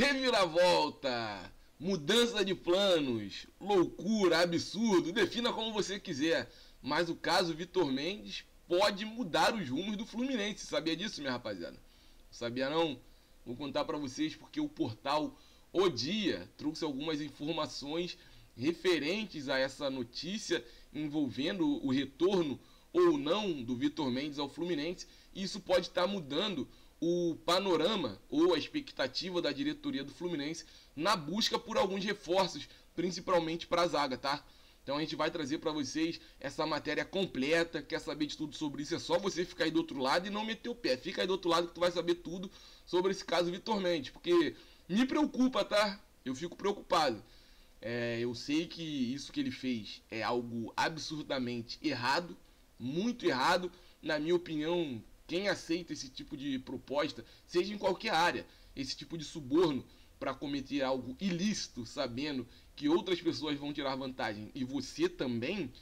Reviravolta, mudança de planos, loucura, absurdo, defina como você quiser. Mas o caso Vitor Mendes pode mudar os rumos do Fluminense. Sabia disso, minha rapaziada? Sabia não? Vou contar para vocês porque o portal O Dia trouxe algumas informações referentes a essa notícia envolvendo o retorno ou não do Vitor Mendes ao Fluminense. E isso pode estar mudando o panorama ou a expectativa da diretoria do Fluminense na busca por alguns reforços, principalmente para a zaga, tá? Então a gente vai trazer para vocês essa matéria completa. Quer saber de tudo sobre isso? É só você ficar aí do outro lado e não meter o pé. Fica aí do outro lado que tu vai saber tudo sobre esse caso Vitor Mendes, porque me preocupa, tá? Eu fico preocupado. É, eu sei que isso que ele fez é algo absurdamente errado, muito errado. Na minha opinião, quem aceita esse tipo de proposta, seja em qualquer área, esse tipo de suborno para cometer algo ilícito, sabendo que outras pessoas vão tirar vantagem e você também,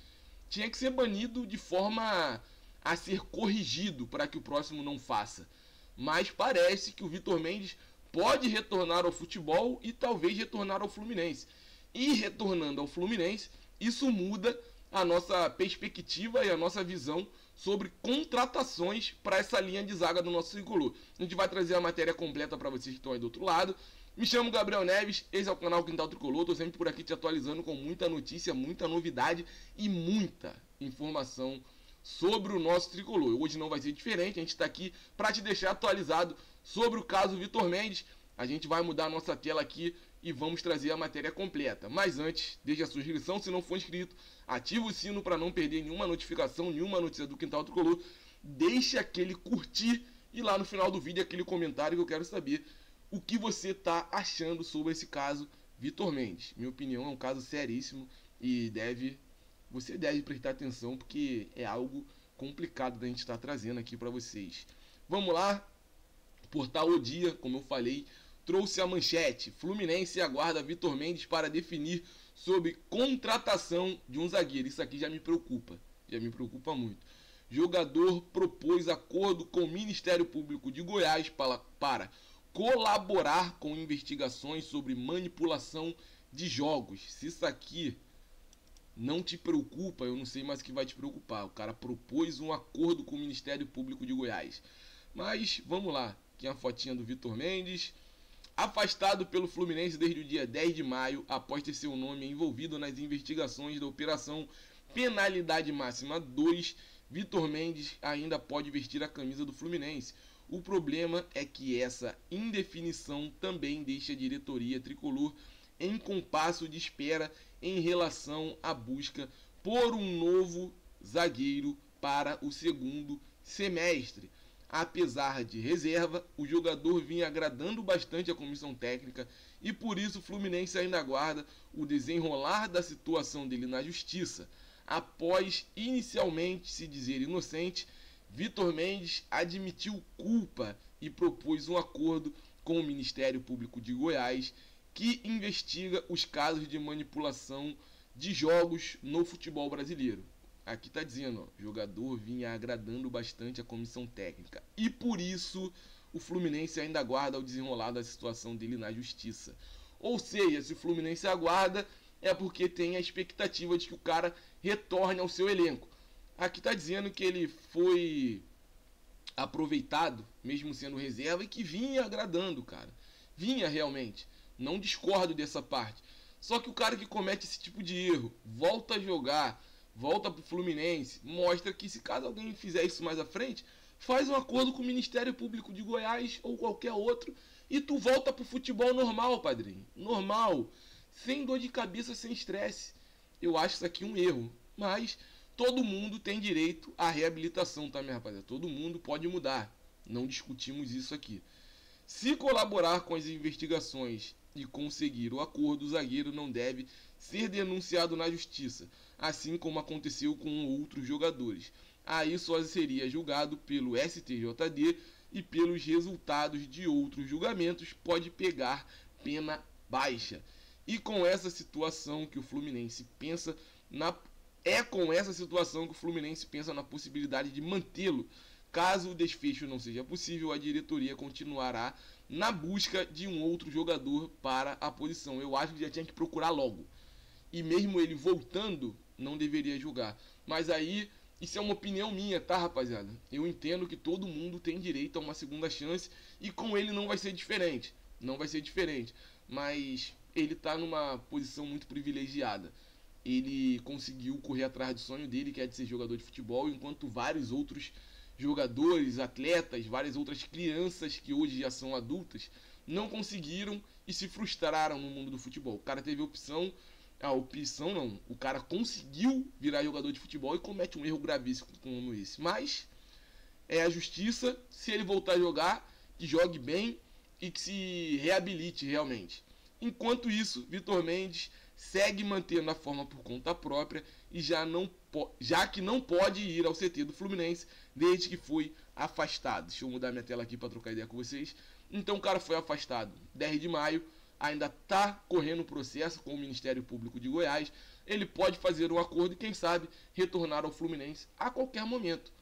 tinha que ser banido de forma a ser corrigido para que o próximo não faça. Mas parece que o Vitor Mendes pode retornar ao futebol e talvez retornar ao Fluminense. E retornando ao Fluminense, isso muda a nossa perspectiva e a nossa visão sobre contratações para essa linha de zaga do nosso tricolor. A gente vai trazer a matéria completa para vocês que estão aí do outro lado. Me chamo Gabriel Neves, esse é o canal Quintal Tricolor. Estou sempre por aqui te atualizando com muita notícia, muita novidade e muita informação sobre o nosso tricolor. Hoje não vai ser diferente, a gente está aqui para te deixar atualizado sobre o caso Vitor Mendes. A gente vai mudar a nossa tela aqui e vamos trazer a matéria completa. Mas antes, deixe a sua inscrição se não for inscrito, ative o sino para não perder nenhuma notificação, nenhuma notícia do Quintal Tricolor. Deixe aquele curtir e lá no final do vídeo aquele comentário que eu quero saber o que você está achando sobre esse caso Vitor Mendes. Minha opinião é um caso seríssimo e deve você deve prestar atenção porque é algo complicado da gente estar trazendo aqui para vocês. Vamos lá. Portal O Dia, como eu falei, trouxe a manchete. Fluminense aguarda Vitor Mendes para definir sobre contratação de um zagueiro. Isso aqui já me preocupa. Já me preocupa muito. Jogador propôs acordo com o Ministério Público de Goiás para, para colaborar com investigações sobre manipulação de jogos. Se isso aqui não te preocupa, eu não sei mais o que vai te preocupar. O cara propôs um acordo com o Ministério Público de Goiás. Mas vamos lá. Aqui é a fotinha do Vitor Mendes. Afastado pelo Fluminense desde o dia 10 de maio, após ter seu nome envolvido nas investigações da Operação Penalidade Máxima 2, Vitor Mendes ainda pode vestir a camisa do Fluminense. O problema é que essa indefinição também deixa a diretoria tricolor em compasso de espera em relação à busca por um novo zagueiro para o segundo semestre. Apesar de reserva, o jogador vinha agradando bastante a comissão técnica e por isso o Fluminense ainda aguarda o desenrolar da situação dele na justiça. Após inicialmente se dizer inocente, Vitor Mendes admitiu culpa e propôs um acordo com o Ministério Público de Goiás que investiga os casos de manipulação de jogos no futebol brasileiro. Aqui está dizendo, ó, jogador vinha agradando bastante a comissão técnica. E por isso o Fluminense ainda aguarda o desenrolar da situação dele na justiça. Ou seja, se o Fluminense aguarda, é porque tem a expectativa de que o cara retorne ao seu elenco. Aqui está dizendo que ele foi aproveitado, mesmo sendo reserva, e que vinha agradando, cara. Vinha realmente. Não discordo dessa parte. Só que o cara que comete esse tipo de erro, volta a jogar, volta pro Fluminense, mostra que se caso alguém fizer isso mais à frente, faz um acordo com o Ministério Público de Goiás ou qualquer outro e tu volta pro futebol normal, padrinho. Normal, sem dor de cabeça, sem estresse. Eu acho isso aqui um erro, mas todo mundo tem direito à reabilitação, tá, minha rapaziada? Todo mundo pode mudar. Não discutimos isso aqui. Se colaborar com as investigações e conseguir o acordo, o zagueiro não deve ser denunciado na justiça, assim como aconteceu com outros jogadores. Aí só seria julgado pelo STJD e pelos resultados de outros julgamentos pode pegar pena baixa. E com essa situação que o Fluminense pensa na é com essa situação que o Fluminense pensa na possibilidade de mantê-lo. Caso o desfecho não seja possível, a diretoria continuará na busca de um outro jogador para a posição. Eu acho que já tinha que procurar logo. E mesmo ele voltando, não deveria jogar. Mas aí, isso é uma opinião minha, tá, rapaziada? Eu entendo que todo mundo tem direito a uma segunda chance e com ele não vai ser diferente. Não vai ser diferente. Mas ele tá numa posição muito privilegiada. Ele conseguiu correr atrás do sonho dele, que é de ser jogador de futebol, enquanto vários outros jogadores, atletas, várias outras crianças que hoje já são adultas não conseguiram e se frustraram no mundo do futebol. O cara teve opção, a opção não, o cara conseguiu virar jogador de futebol e comete um erro gravíssimo como esse. Mas é a justiça, se ele voltar a jogar, que jogue bem e que se reabilite realmente. Enquanto isso, Vitor Mendes segue mantendo a forma por conta própria e já, não já que não pode ir ao CT do Fluminense desde que foi afastado. Deixa eu mudar minha tela aqui para trocar ideia com vocês. Então o cara foi afastado 10 de maio, ainda está correndo o processo com o Ministério Público de Goiás. Ele pode fazer um acordo e, quem sabe, retornar ao Fluminense a qualquer momento.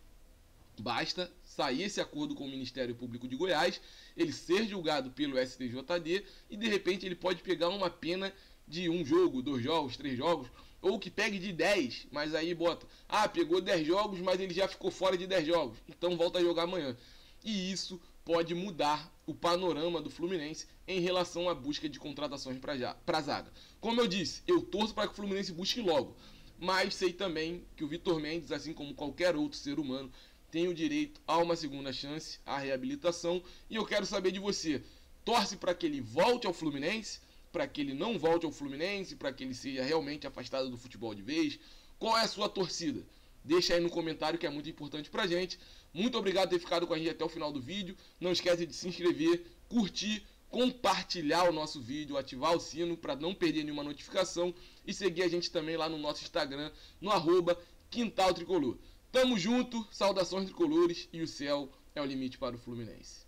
Basta sair esse acordo com o Ministério Público de Goiás, ele ser julgado pelo STJD e de repente ele pode pegar uma pena de um jogo, dois jogos, três jogos, ou que pegue de 10, mas aí bota, ah, pegou 10 jogos, mas ele já ficou fora de 10 jogos, então volta a jogar amanhã. E isso pode mudar o panorama do Fluminense em relação à busca de contratações para a zaga. Como eu disse, eu torço para que o Fluminense busque logo, mas sei também que o Vitor Mendes, assim como qualquer outro ser humano, tem o direito a uma segunda chance, a reabilitação, e eu quero saber de você. Torce para que ele volte ao Fluminense para que ele não volte ao Fluminense, para que ele seja realmente afastado do futebol de vez? Qual é a sua torcida? Deixa aí no comentário que é muito importante pra gente. Muito obrigado por ter ficado com a gente até o final do vídeo. Não esquece de se inscrever, curtir, compartilhar o nosso vídeo, ativar o sino para não perder nenhuma notificação e seguir a gente também lá no nosso Instagram, no arroba Quintal Tricolor. Tamo junto, saudações tricolores e o céu é o limite para o Fluminense.